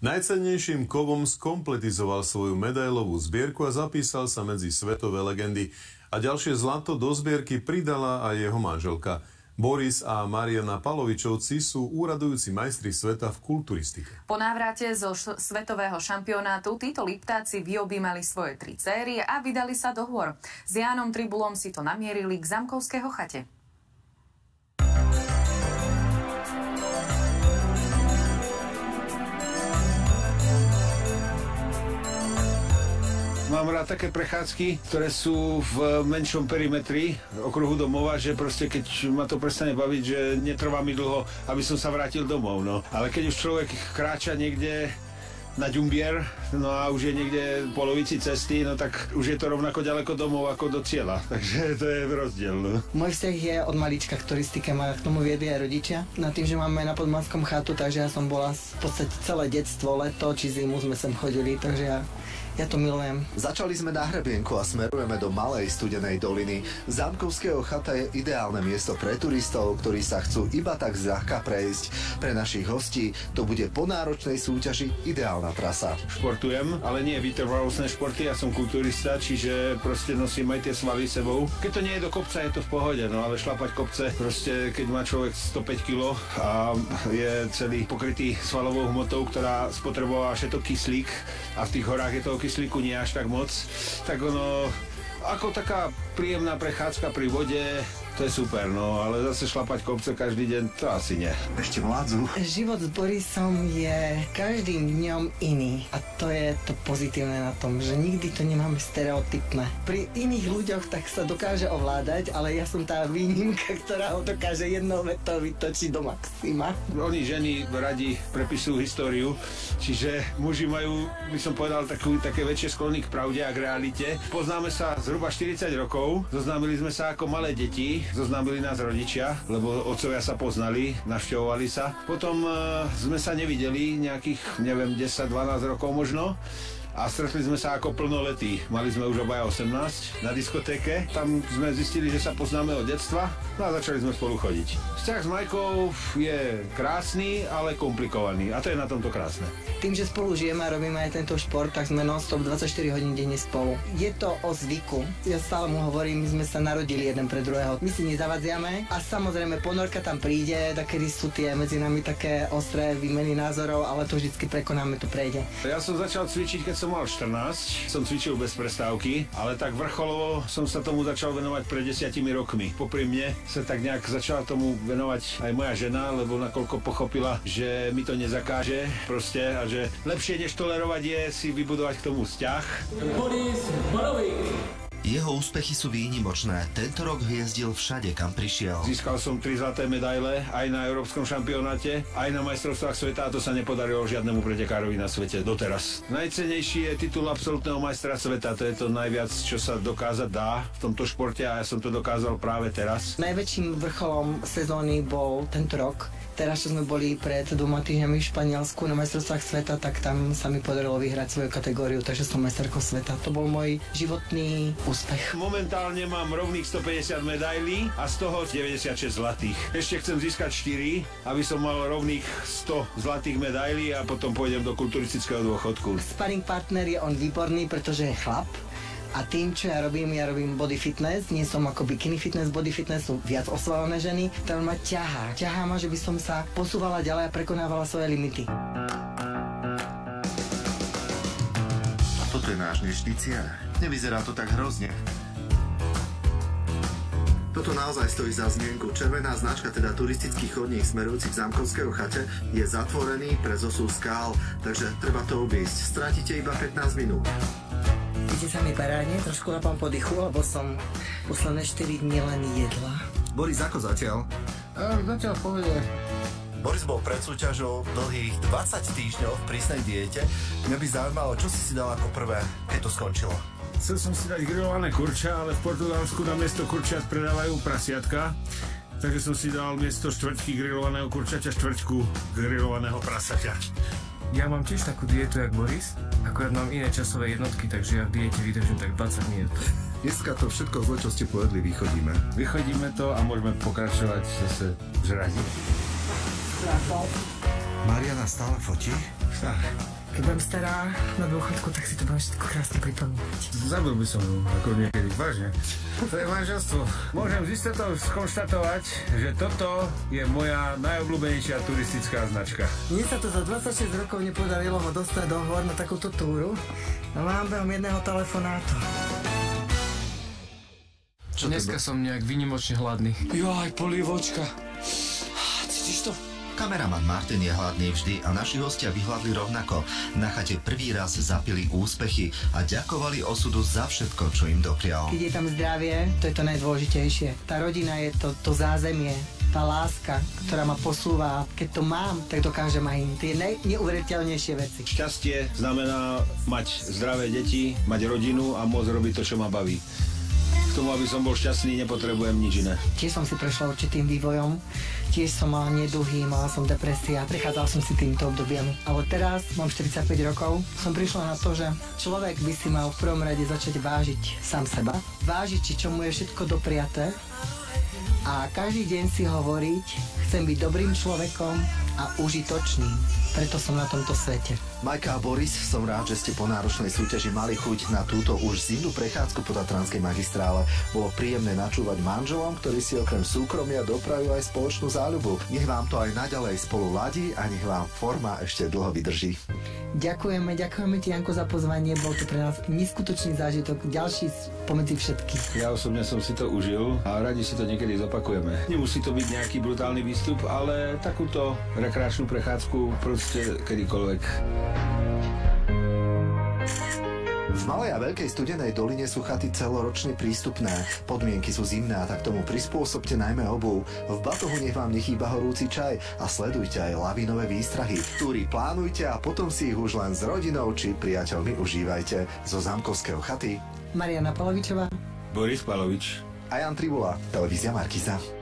Najcennejším kovom skompletizoval svoju medailovú zbierku a zapísal sa medzi svetové legendy. A ďalšie zlato do zbierky pridala aj jeho manželka. Boris a Mariana Palovičovci sú úradujúci majstri sveta v kulturistike. Po návrate zo svetového šampionátu títo Liptáci vyobímali svoje tri céry a vydali sa do hôr. S Jánom Tribulom si to namierili k Zamkovského chate. Rád také prechádzky, ktoré sú v menšom perimetri okruhu domova, že proste keď ma to prestane baviť, že netrvá mi dlho, aby som sa vrátil domov. No. Ale keď už človek kráča niekde na Ďumbier, no a už je niekde v polovici cesty, no tak už je to rovnako ďaleko domov ako do cieľa. Takže to je rozdiel. No. Môj vzťah je od malička k turistike, ma k tomu viedli aj rodičia. Na tým, že máme na Podmanskom chatu, takže ja som bola v podstate celé detstvo, leto či zimu sme sem chodili, takže ja ja to milujem. Začali sme na hrebienku a smerujeme do malej studenej doliny. Zámkovského chata je ideálne miesto pre turistov, ktorí sa chcú iba tak zľahka prejsť. Pre našich hostí to bude po náročnej súťaži ideálna trasa. Športujem, ale nie vytrvalostné športy, ja som kulturista, čiže proste nosím aj tie svaly sebou. Keď to nie je do kopca, je to v pohode, no ale šlapať kopce, proste keď má človek 105 kg a je celý pokrytý svalovou hmotou, ktorá spotrebovala všetko kyslík a v tých horách je toho kyslík kyslíku nie až tak moc, tak ono ako taká príjemná prechádzka pri vode, to je super, no ale zase šlapať kopce každý deň, to asi nie. Ešte vládzu. Život s Borisom je každým dňom iný a to je to pozitívne na tom, že nikdy to nemáme stereotypné. Pri iných ľuďoch tak sa dokáže ovládať, ale ja som tá výnimka, ktorá ho dokáže jednou vetou vytočiť do maxima. Oni ženy radi prepisujú históriu, čiže muži majú, by som povedal, takú, také väčšie sklony k pravde a k realite. Poznáme sa zhruba 40 rokov, zoznámili sme sa ako malé deti, zoznámili nás rodičia, lebo otcovia sa poznali, navštevovali sa. Potom uh, sme sa nevideli nejakých, neviem, 10-12 rokov možno a stretli sme sa ako plnoletí. Mali sme už obaja 18 na diskotéke. Tam sme zistili, že sa poznáme od detstva no a začali sme spolu chodiť. Vzťah s Majkou je krásny, ale komplikovaný a to je na tomto krásne. Tým, že spolu žijeme a robíme aj tento šport, tak sme non-stop 24 hodín denne spolu. Je to o zvyku. Ja stále mu hovorím, my sme sa narodili jeden pre druhého. My si nezavadziame a samozrejme ponorka tam príde, kedy sú tie medzi nami také ostré výmeny názorov, ale to vždycky prekonáme, to prejde. Ja som začal cvičiť, keď som mal 14, som cvičil bez prestávky, ale tak vrcholovo som sa tomu začal venovať pred desiatimi rokmi. Popri mne sa tak nejak začala tomu venovať aj moja žena, lebo nakoľko pochopila, že mi to nezakáže proste a že lepšie než tolerovať je si vybudovať k tomu vzťah. Boris Banovič. Jeho úspechy sú výnimočné. Tento rok hviezdil všade, kam prišiel. Získal som tri zlaté medaile aj na Európskom šampionáte, aj na majstrovstvách sveta a to sa nepodarilo žiadnemu pretekárovi na svete doteraz. Najcenejší je titul absolútneho majstra sveta, to je to najviac, čo sa dokázať dá v tomto športe a ja som to dokázal práve teraz. Najväčším vrcholom sezóny bol tento rok, teraz, čo sme boli pred dvoma týždňami v Španielsku na majstrovstvách sveta, tak tam sa mi podarilo vyhrať svoju kategóriu, takže som majsterkou sveta. To bol môj životný úspech. Momentálne mám rovných 150 medailí a z toho 96 zlatých. Ešte chcem získať 4, aby som mal rovných 100 zlatých medailí a potom pôjdem do kulturistického dôchodku. Sparring partner je on výborný, pretože je chlap, a tým, čo ja robím, ja robím body fitness, nie som ako bikini fitness, body fitness sú viac osvalené ženy, ktoré ma ťahá. Ťahá ma, že by som sa posúvala ďalej a prekonávala svoje limity. A toto je náš dnešný cieľ. Nevyzerá to tak hrozne. Toto naozaj stojí za zmienku. Červená značka, teda turistický chodník smerujúci k Zamkovského chate, je zatvorený pre zosu skál, takže treba to obísť. Stratíte iba 15 minút. Ide sa mi parádne, trošku lapám podychu, lebo som posledné 4 dni len jedla. Boris, ako zatiaľ? A, zatiaľ povede. Boris bol pred súťažou dlhých 20 týždňov v prísnej diete. Mňa by zaujímalo, čo si si dal ako prvé, keď to skončilo. Chcel som si dať grillované kurča, ale v Portugalsku na miesto kurčiat predávajú prasiatka. Takže som si dal miesto štvrťky grillovaného kurčaťa štvrťku grillovaného prasaťa. Ja mám tiež takú dietu, jak Boris, akorát mám iné časové jednotky, takže ja v diete vydržím tak 20 minút. Dneska to všetko zle, čo ste pojedli, vychodíme. Vychodíme to a môžeme pokračovať zase v žradí. Mariana stále fotí? Stále. Keď budem stará na dôchodku, tak si to budem všetko krásne pripomínať. Zabil by som ako niekedy, vážne. To je manželstvo. Môžem z istotou skonštatovať, že toto je moja najobľúbenejšia turistická značka. Mne sa to za 26 rokov nepodarilo ho dostať do hor na takúto túru. A mám behom jedného telefonátu. Dneska som nejak vynimočne hladný. Joj, polievočka. Cítiš to? Kameraman Martin je hladný vždy a naši hostia vyhľadli rovnako. Na chate prvý raz zapili úspechy a ďakovali osudu za všetko, čo im doprial. Keď je tam zdravie, to je to najdôležitejšie. Tá rodina je to, to zázemie, tá láska, ktorá ma posúva. Keď to mám, tak dokážem aj. Tie ne- neuveriteľnejšie veci. Šťastie znamená mať zdravé deti, mať rodinu a môcť robiť to, čo ma baví. K tomu, aby som bol šťastný, nepotrebujem nič iné. Tiež som si prešla určitým vývojom, tiež som mala neduhy, mala som depresia, prechádzal som si týmto obdobiami. Ale teraz, mám 45 rokov, som prišla na to, že človek by si mal v prvom rade začať vážiť sám seba, vážiť, či čo mu je všetko dopriaté a každý deň si hovoriť, chcem byť dobrým človekom a užitočným. Preto som na tomto svete. Majka a Boris, som rád, že ste po náročnej súťaži mali chuť na túto už zimnú prechádzku po Tatranskej magistrále. Bolo príjemné načúvať manželom, ktorí si okrem súkromia doprajú aj spoločnú záľubu. Nech vám to aj naďalej spolu ladí a nech vám forma ešte dlho vydrží. Ďakujeme, ďakujeme ti, Janko, za pozvanie. Bol to pre nás neskutočný zážitok, ďalší pomedzi všetkých. Ja osobne som si to užil a radi si to niekedy zopakujeme. Nemusí to byť nejaký brutálny výstup, ale takúto rekreačnú prechádzku proste kedykoľvek. V Malej a Veľkej studenej doline sú chaty celoročne prístupné. Podmienky sú zimné a tak tomu prispôsobte najmä obu. V batohu nech vám nechýba horúci čaj a sledujte aj lavinové výstrahy. Túry plánujte a potom si ich už len s rodinou či priateľmi užívajte. Zo Zámkovského chaty Mariana Polovičová. Boris Palovič. a Jan Tribula, televízia Markiza.